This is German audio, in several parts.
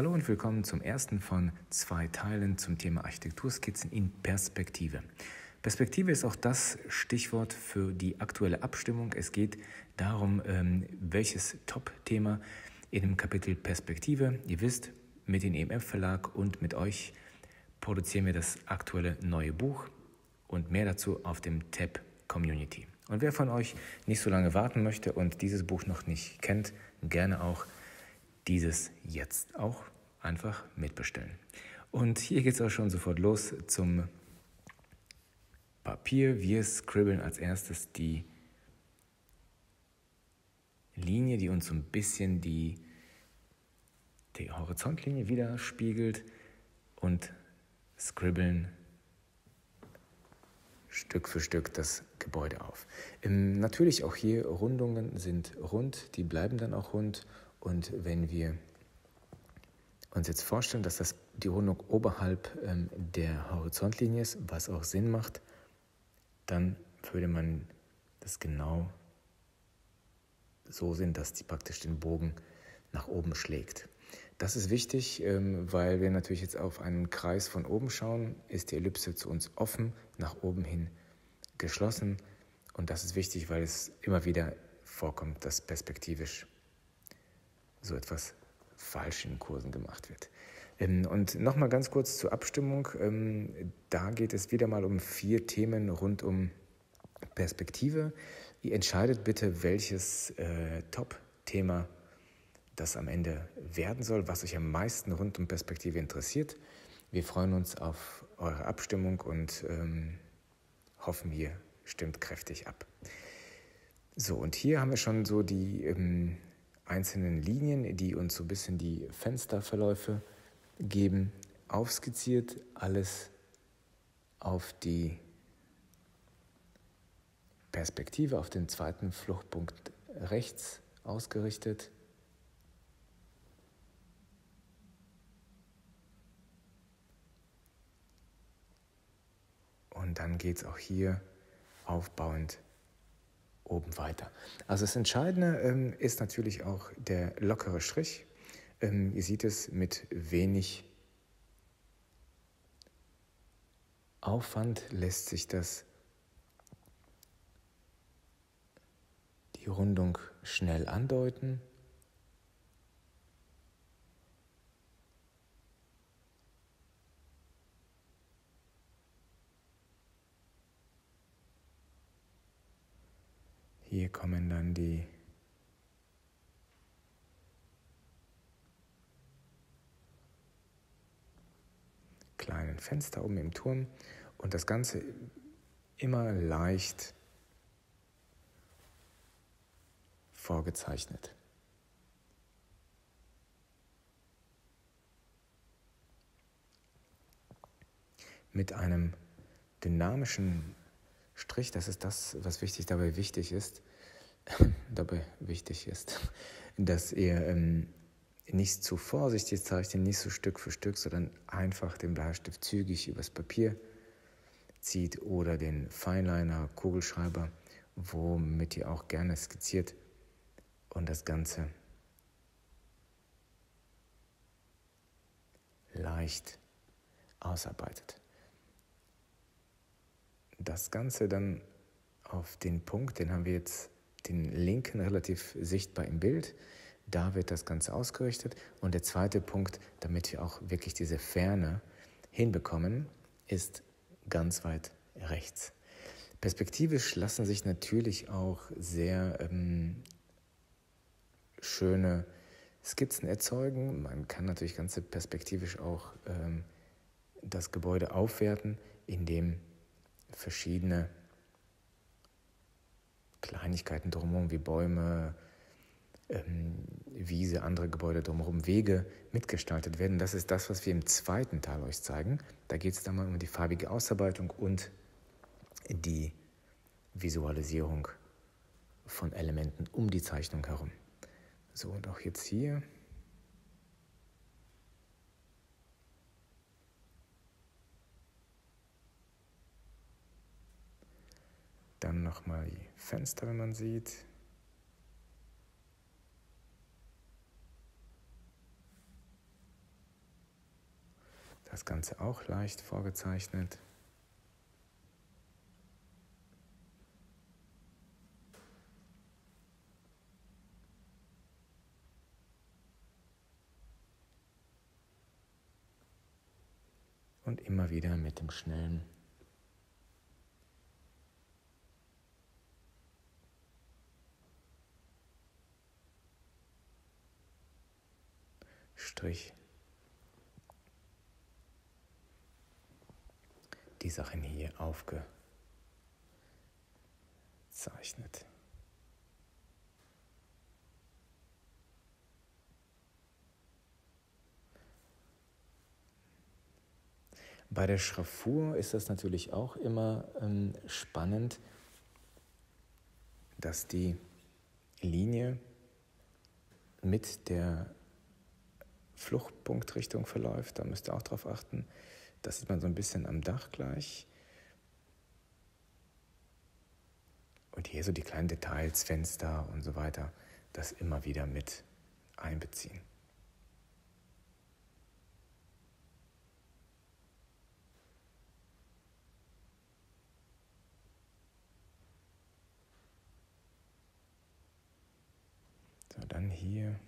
Hallo und willkommen zum ersten von zwei Teilen zum Thema Architekturskizzen in Perspektive. Perspektive ist auch das Stichwort für die aktuelle Abstimmung. Es geht darum, ähm, welches Top-Thema in dem Kapitel Perspektive. Ihr wisst, mit dem EMF Verlag und mit euch produzieren wir das aktuelle neue Buch und mehr dazu auf dem Tab Community. Und wer von euch nicht so lange warten möchte und dieses Buch noch nicht kennt, gerne auch dieses jetzt auch einfach mitbestellen. Und hier geht es auch schon sofort los zum Papier. Wir scribbeln als erstes die Linie, die uns so ein bisschen die, die Horizontlinie widerspiegelt und scribbeln Stück für Stück das Gebäude auf. Natürlich auch hier Rundungen sind rund, die bleiben dann auch rund und wenn wir uns jetzt vorstellen, dass das die Rundung oberhalb ähm, der Horizontlinie ist, was auch Sinn macht, dann würde man das genau so sehen, dass die praktisch den Bogen nach oben schlägt. Das ist wichtig, ähm, weil wir natürlich jetzt auf einen Kreis von oben schauen, ist die Ellipse zu uns offen, nach oben hin geschlossen. Und das ist wichtig, weil es immer wieder vorkommt, dass perspektivisch so etwas falsch in Kursen gemacht wird. Ähm, und nochmal ganz kurz zur Abstimmung. Ähm, da geht es wieder mal um vier Themen rund um Perspektive. Ihr entscheidet bitte, welches äh, Top-Thema das am Ende werden soll, was euch am meisten rund um Perspektive interessiert. Wir freuen uns auf eure Abstimmung und ähm, hoffen, ihr stimmt kräftig ab. So, und hier haben wir schon so die ähm, einzelnen Linien, die uns so ein bisschen die Fensterverläufe geben, aufskizziert, alles auf die Perspektive, auf den zweiten Fluchtpunkt rechts ausgerichtet. Und dann geht es auch hier aufbauend oben weiter. Also das Entscheidende ähm, ist natürlich auch der lockere Strich. Ähm, ihr seht es mit wenig Aufwand lässt sich das die Rundung schnell andeuten. Hier kommen dann die kleinen Fenster oben im Turm und das Ganze immer leicht vorgezeichnet. Mit einem dynamischen Strich, das ist das, was wichtig dabei wichtig ist, dabei wichtig ist, dass ihr ähm, nicht zu vorsichtig zeichnet, nicht so Stück für Stück, sondern einfach den Bleistift zügig übers Papier zieht oder den Fineliner, Kugelschreiber, womit ihr auch gerne skizziert und das Ganze leicht ausarbeitet das Ganze dann auf den Punkt, den haben wir jetzt den linken relativ sichtbar im Bild. Da wird das Ganze ausgerichtet. Und der zweite Punkt, damit wir auch wirklich diese Ferne hinbekommen, ist ganz weit rechts. Perspektivisch lassen sich natürlich auch sehr ähm, schöne Skizzen erzeugen. Man kann natürlich ganz perspektivisch auch ähm, das Gebäude aufwerten, indem verschiedene Kleinigkeiten drumherum, wie Bäume, ähm, Wiese, andere Gebäude drumherum, Wege mitgestaltet werden. Das ist das, was wir im zweiten Teil euch zeigen. Da geht es dann mal um die farbige Ausarbeitung und die Visualisierung von Elementen um die Zeichnung herum. So, und auch jetzt hier Dann nochmal die Fenster, wenn man sieht. Das Ganze auch leicht vorgezeichnet. Und immer wieder mit dem schnellen Strich die Sachen hier aufgezeichnet. Bei der Schraffur ist das natürlich auch immer ähm, spannend, dass die Linie mit der Fluchtpunktrichtung verläuft. Da müsst ihr auch drauf achten. Das sieht man so ein bisschen am Dach gleich. Und hier so die kleinen Details, Fenster und so weiter, das immer wieder mit einbeziehen. So, dann hier.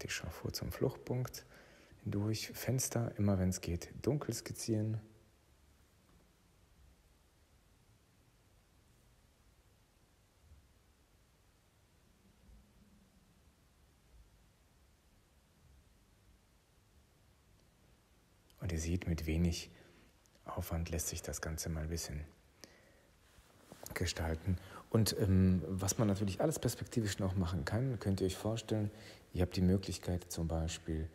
Auch die Schraffur zum Fluchtpunkt durch Fenster, immer wenn es geht, dunkel skizzieren. Und ihr seht, mit wenig Aufwand lässt sich das Ganze mal ein bisschen gestalten. Und ähm, was man natürlich alles perspektivisch noch machen kann, könnt ihr euch vorstellen, ihr habt die Möglichkeit zum Beispiel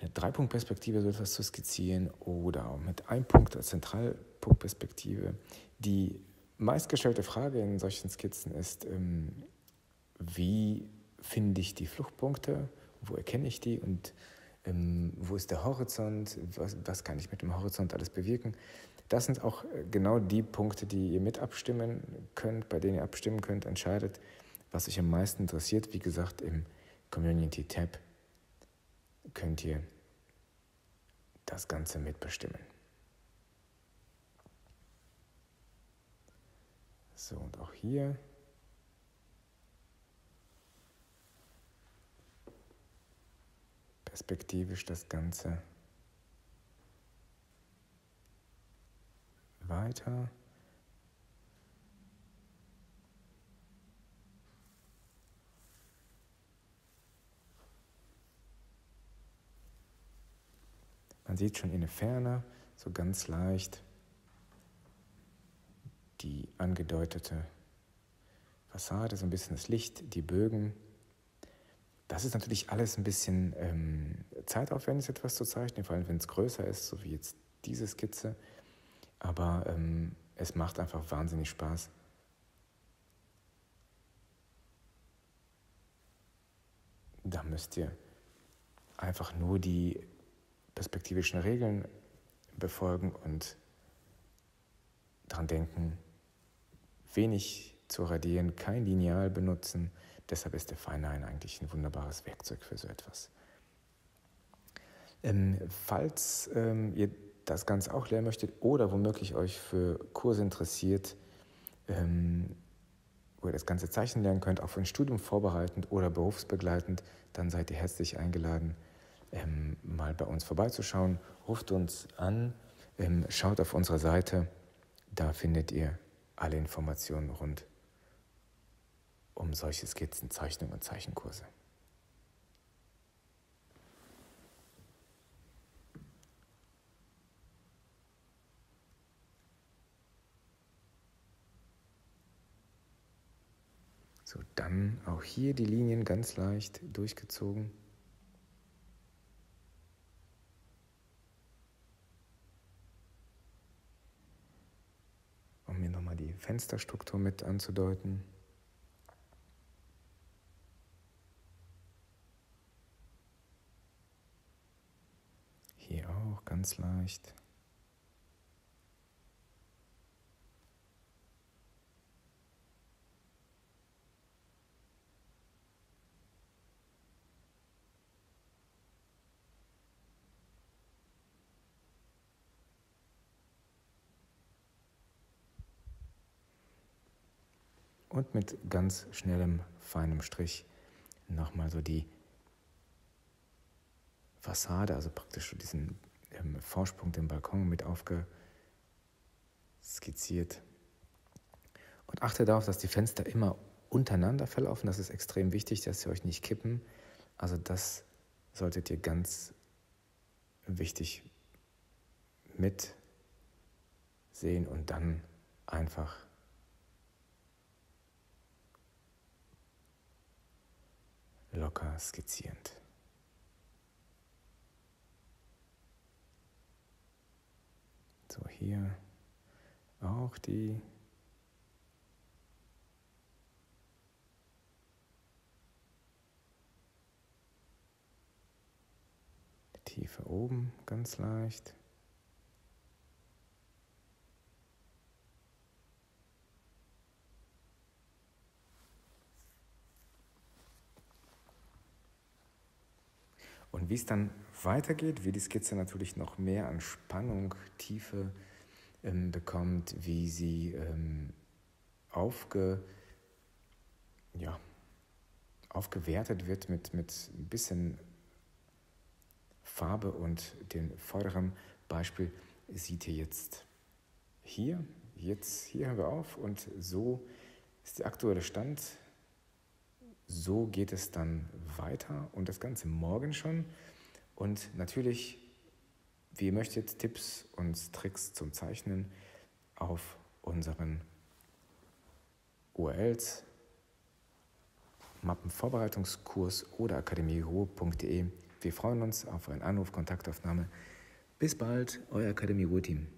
eine Dreipunktperspektive so etwas zu skizzieren oder auch mit einem Punkt als Zentralpunktperspektive. Die meistgestellte Frage in solchen Skizzen ist, ähm, wie finde ich die Fluchtpunkte, wo erkenne ich die und ähm, wo ist der Horizont, was, was kann ich mit dem Horizont alles bewirken. Das sind auch äh, genau die Punkte, die ihr mit abstimmen könnt, bei denen ihr abstimmen könnt, entscheidet, was euch am meisten interessiert. Wie gesagt, im Community Tab könnt ihr das Ganze mitbestimmen. So, und auch hier perspektivisch das Ganze weiter. Man sieht schon in der Ferne so ganz leicht die angedeutete Fassade, so ein bisschen das Licht, die Bögen. Das ist natürlich alles ein bisschen ähm, zeitaufwendig, etwas zu zeichnen, vor allem wenn es größer ist, so wie jetzt diese Skizze. Aber ähm, es macht einfach wahnsinnig Spaß. Da müsst ihr einfach nur die perspektivischen Regeln befolgen und daran denken, wenig zu radieren, kein Lineal benutzen. Deshalb ist der Feinlein eigentlich ein wunderbares Werkzeug für so etwas. Ähm, falls ähm, ihr das Ganze auch lernen möchtet oder womöglich euch für Kurse interessiert, ähm, wo ihr das ganze Zeichnen lernen könnt, auch für ein Studium vorbereitend oder berufsbegleitend, dann seid ihr herzlich eingeladen, ähm, mal bei uns vorbeizuschauen. Ruft uns an, ähm, schaut auf unserer Seite, da findet ihr alle Informationen rund um solche Skizzen, Zeichnungen und Zeichenkurse. So, dann auch hier die Linien ganz leicht durchgezogen. Um mir nochmal die Fensterstruktur mit anzudeuten. Hier auch ganz leicht. Und mit ganz schnellem, feinem Strich nochmal so die Fassade, also praktisch diesen ähm, Vorsprung, den Balkon mit aufgeskizziert. Und achte darauf, dass die Fenster immer untereinander verlaufen. Das ist extrem wichtig, dass sie euch nicht kippen. Also das solltet ihr ganz wichtig mit sehen und dann einfach locker skizzierend. So, hier auch die Tiefe oben ganz leicht. Und wie es dann weitergeht, wie die Skizze natürlich noch mehr an Spannung, Tiefe ähm, bekommt, wie sie ähm, aufge, ja, aufgewertet wird mit, mit ein bisschen Farbe und den vorderen Beispiel seht ihr jetzt hier. Jetzt hier hören wir auf und so ist der aktuelle Stand so geht es dann weiter und das Ganze morgen schon. Und natürlich, wie ihr möchtet, Tipps und Tricks zum Zeichnen auf unseren URLs, Mappenvorbereitungskurs oder akademieruhe.de. Wir freuen uns auf einen Anruf, Kontaktaufnahme. Bis bald, euer Akademie Ruhe Team.